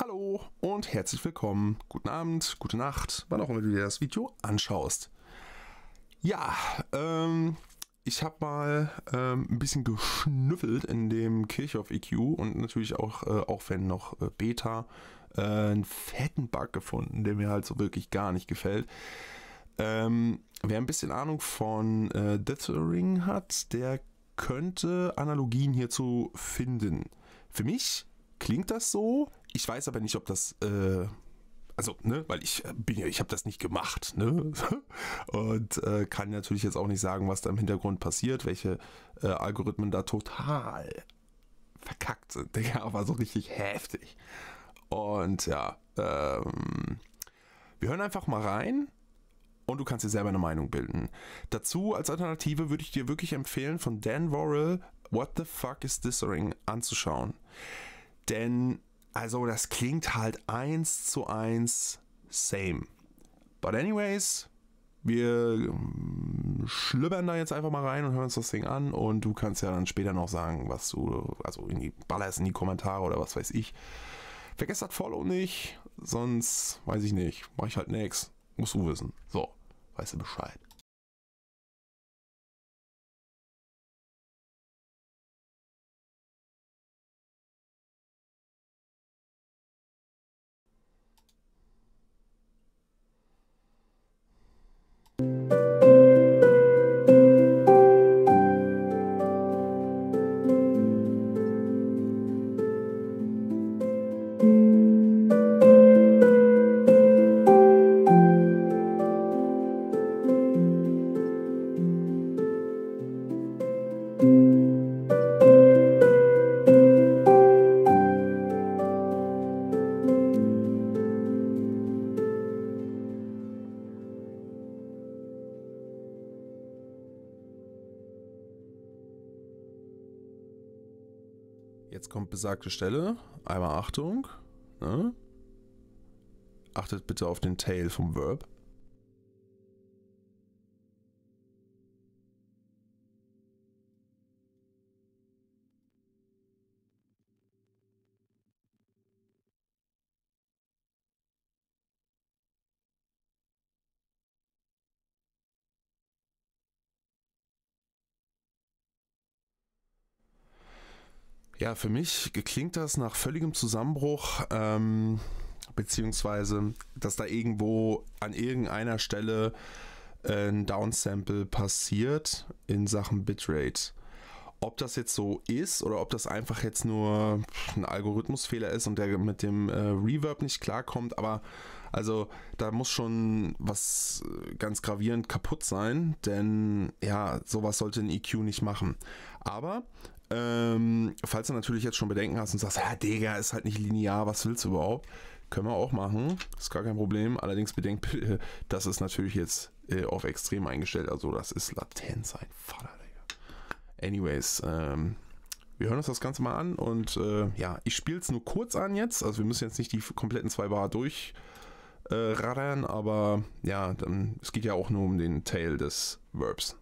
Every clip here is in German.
Hallo und herzlich willkommen. Guten Abend, gute Nacht, wann auch immer du dir das Video anschaust. Ja, ähm, ich habe mal ähm, ein bisschen geschnüffelt in dem Kirchhoff EQ und natürlich auch, äh, auch wenn noch äh, Beta, äh, einen fetten Bug gefunden, der mir halt so wirklich gar nicht gefällt. Ähm, wer ein bisschen Ahnung von äh, Dithering hat, der könnte Analogien hierzu finden. Für mich klingt das so. Ich weiß aber nicht, ob das äh, also, ne, weil ich äh, bin ja, ich habe das nicht gemacht, ne? Und äh, kann natürlich jetzt auch nicht sagen, was da im Hintergrund passiert, welche äh, Algorithmen da total verkackt sind. Digga, aber so richtig heftig. Und ja, ähm, wir hören einfach mal rein und du kannst dir selber eine Meinung bilden. Dazu als Alternative würde ich dir wirklich empfehlen, von Dan Worrell What the fuck is this ring anzuschauen. Denn also das klingt halt eins zu eins same. But anyways, wir ähm, schlüppern da jetzt einfach mal rein und hören uns das Ding an und du kannst ja dann später noch sagen, was du, also in die, ballerst in die Kommentare oder was weiß ich. Vergesst das Follow nicht, sonst weiß ich nicht, mach ich halt nix. Musst du wissen. So, weißt du Bescheid. Jetzt kommt besagte Stelle. Einmal Achtung. Ne? Achtet bitte auf den Tail vom Verb. Ja, für mich klingt das nach völligem Zusammenbruch, ähm, beziehungsweise, dass da irgendwo an irgendeiner Stelle äh, ein Downsample passiert in Sachen Bitrate. Ob das jetzt so ist oder ob das einfach jetzt nur ein Algorithmusfehler ist und der mit dem äh, Reverb nicht klarkommt, aber also da muss schon was äh, ganz gravierend kaputt sein, denn ja, sowas sollte ein EQ nicht machen. Aber ähm, falls du natürlich jetzt schon Bedenken hast und sagst, ja, Digga, ist halt nicht linear, was willst du überhaupt? Können wir auch machen, ist gar kein Problem. Allerdings bedenkt bitte, das ist natürlich jetzt äh, auf extrem eingestellt, also das ist Latenz, ein Vater, Digga. Anyways, ähm, wir hören uns das Ganze mal an und äh, ja, ich spiele es nur kurz an jetzt, also wir müssen jetzt nicht die kompletten zwei Bar durch äh, aber ja, dann, es geht ja auch nur um den Tail des Verbs.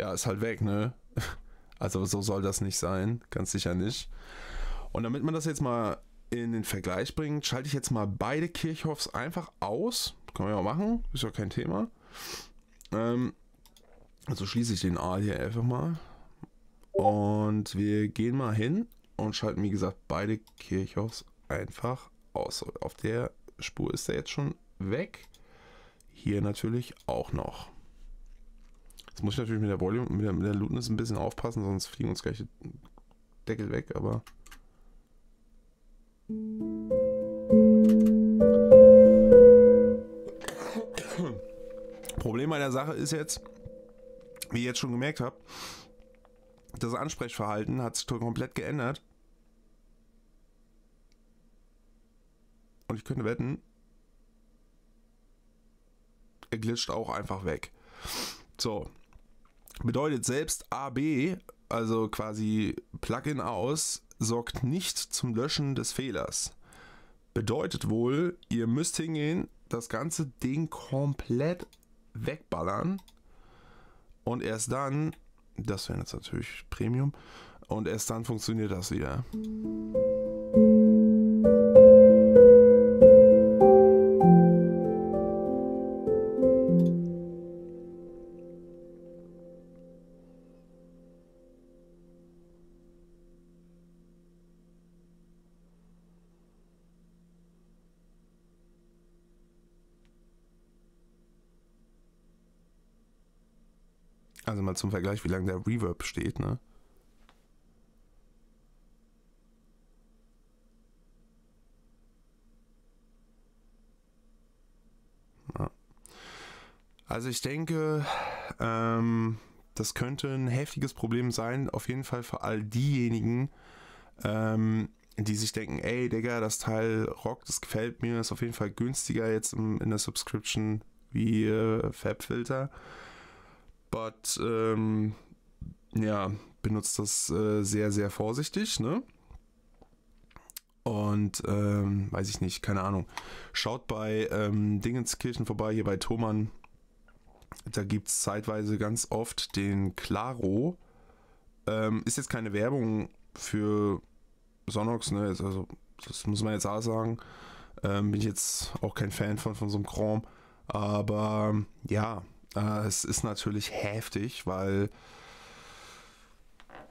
Ja, ist halt weg, ne? Also so soll das nicht sein, ganz sicher nicht. Und damit man das jetzt mal in den Vergleich bringt, schalte ich jetzt mal beide Kirchhoffs einfach aus. Kann man ja auch machen, ist ja kein Thema. Ähm, also schließe ich den A hier einfach mal. Und wir gehen mal hin und schalten, wie gesagt, beide Kirchhoffs einfach aus. Auf der Spur ist er jetzt schon weg. Hier natürlich auch noch. Jetzt muss ich natürlich mit der Volume, mit der, mit der Lootness ein bisschen aufpassen, sonst fliegen uns gleich die Deckel weg, aber Problem bei der Sache ist jetzt, wie ihr jetzt schon gemerkt habt, das Ansprechverhalten hat sich komplett geändert. Und ich könnte wetten, er glitscht auch einfach weg. So. Bedeutet selbst AB, also quasi Plugin aus, sorgt nicht zum Löschen des Fehlers. Bedeutet wohl, ihr müsst hingehen, das ganze Ding komplett wegballern und erst dann, das wäre jetzt natürlich Premium, und erst dann funktioniert das wieder. Also mal zum Vergleich, wie lange der Reverb steht, ne? Also ich denke, ähm, das könnte ein heftiges Problem sein, auf jeden Fall für all diejenigen, ähm, die sich denken, ey Digga, das Teil rockt, das gefällt mir, ist auf jeden Fall günstiger jetzt in, in der Subscription wie äh, Fabfilter. But ähm, ja, benutzt das äh, sehr, sehr vorsichtig, ne? Und ähm, weiß ich nicht, keine Ahnung. Schaut bei ähm, Dingenskirchen vorbei, hier bei Thomann da gibt es zeitweise ganz oft den Claro. Ähm, ist jetzt keine Werbung für Sonox, ne? Also, das muss man jetzt auch sagen. Ähm, bin ich jetzt auch kein Fan von, von so einem Chrome. Aber ja, äh, es ist natürlich heftig, weil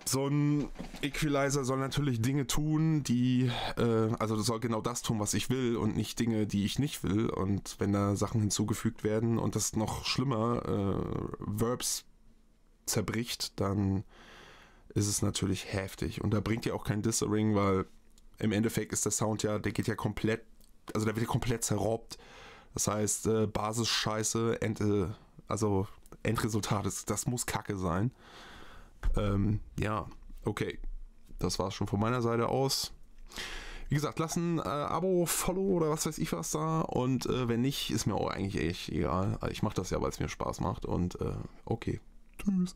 so ein Equalizer soll natürlich Dinge tun, die, äh, also das soll genau das tun, was ich will und nicht Dinge, die ich nicht will. Und wenn da Sachen hinzugefügt werden und das noch schlimmer, äh, Verbs zerbricht, dann ist es natürlich heftig. Und da bringt ja auch kein Dissering, weil im Endeffekt ist der Sound ja, der geht ja komplett, also der wird ja komplett zerrobt. Das heißt, äh, Basis-Scheiße, End, also Endresultat ist, das muss Kacke sein. Ähm, ja, okay. Das war es schon von meiner Seite aus. Wie gesagt, lass ein äh, Abo, Follow oder was weiß ich was da. Und äh, wenn nicht, ist mir auch eigentlich echt egal. Ich mache das ja, weil es mir Spaß macht. Und äh, okay. Tschüss.